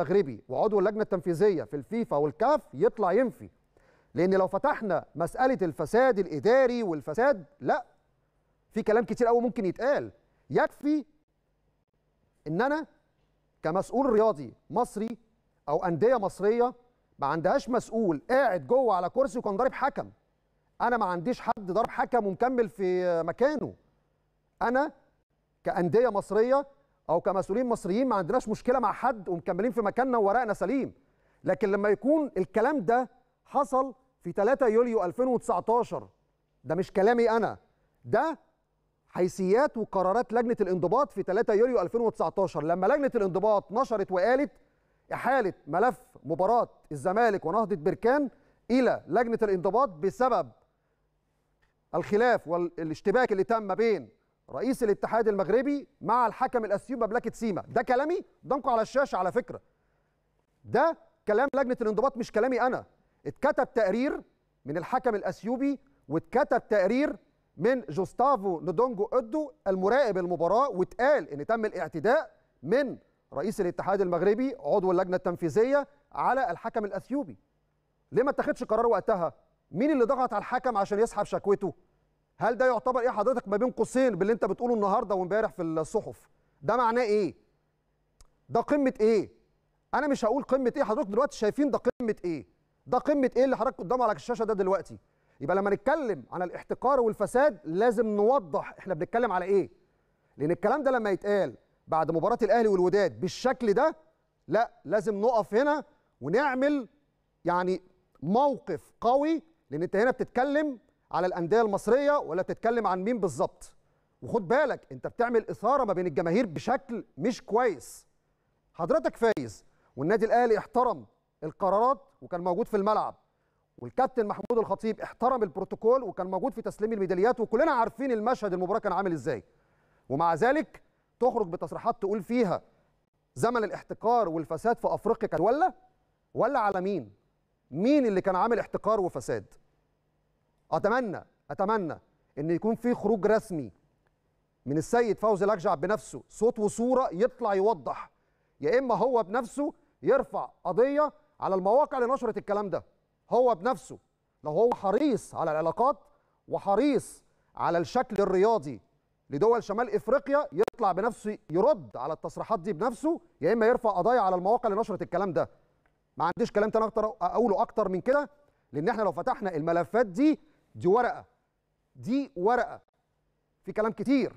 المغربي وعضو اللجنة التنفيذية في الفيفا والكاف يطلع ينفي. لأن لو فتحنا مسألة الفساد الإداري والفساد لا. في كلام كتير قوي ممكن يتقال. يكفي إن أنا كمسؤول رياضي مصري أو أندية مصرية ما عندهاش مسؤول قاعد جوه على كرسي وكان ضارب حكم. أنا ما عنديش حد ضرب حكم ومكمل في مكانه. أنا كأندية مصرية أو كمسؤولين مصريين ما عندناش مشكلة مع حد ومكملين في مكاننا وورقنا سليم. لكن لما يكون الكلام ده حصل في 3 يوليو 2019 ده مش كلامي أنا ده حيثيات وقرارات لجنة الانضباط في 3 يوليو 2019 لما لجنة الانضباط نشرت وقالت إحالة ملف مباراة الزمالك ونهضة بركان إلى لجنة الانضباط بسبب الخلاف والاشتباك اللي تم بين رئيس الاتحاد المغربي مع الحكم الاثيوبي باملاك تسيما. ده كلامي؟ قدامكم على الشاشه على فكرة. ده كلام لجنة الانضباط مش كلامي أنا. اتكتب تقرير من الحكم الأثيوبي واتكتب تقرير من جوستافو نودونجو اودو المراقب المباراة واتقال إن تم الاعتداء من رئيس الاتحاد المغربي عضو اللجنة التنفيذية على الحكم الأثيوبي. ليه ما اتخذش قرار وقتها؟ مين اللي ضغط على الحكم عشان يسحب شكوته؟ هل ده يعتبر إيه حضرتك ما بين قوسين باللي انت بتقوله النهارده وامبارح في الصحف؟ ده معناه إيه؟ ده قمة إيه؟ أنا مش هقول قمة إيه حضرتك دلوقتي شايفين ده قمة إيه؟ ده قمة إيه اللي حضرتك قدام على الشاشة ده دلوقتي؟ يبقى لما نتكلم عن الاحتكار والفساد لازم نوضح إحنا بنتكلم على إيه. لأن الكلام ده لما يتقال بعد مباراة الأهلي والوداد بالشكل ده لا لازم نقف هنا ونعمل يعني موقف قوي لأن أنت هنا بتتكلم على الأندية المصرية ولا بتتكلم عن مين بالظبط. وخد بالك أنت بتعمل إثارة ما بين الجماهير بشكل مش كويس. حضرتك فايز والنادي الأهلي احترم القرارات وكان موجود في الملعب. والكابتن محمود الخطيب احترم البروتوكول وكان موجود في تسليم الميداليات وكلنا عارفين المشهد المباراه كان عامل إزاي. ومع ذلك تخرج بتصريحات تقول فيها زمن الاحتكار والفساد في أفريقيا كان ولا؟ ولا على مين؟ مين اللي كان عامل احتكار وفساد؟ أتمنى أتمنى إن يكون في خروج رسمي من السيد فوزي الاججع بنفسه صوت وصورة يطلع يوضح. يا إما هو بنفسه يرفع قضية على المواقع اللي نشرت الكلام ده. هو بنفسه. لو هو حريص على العلاقات وحريص على الشكل الرياضي لدول شمال إفريقيا يطلع بنفسه يرد على التصريحات دي بنفسه يا إما يرفع قضايا على المواقع اللي نشرت الكلام ده. ما عنديش كلام تاني أكتر أقوله أكتر من كده لأن إحنا لو فتحنا الملفات دي دي ورقة دي ورقة. في كلام كتير.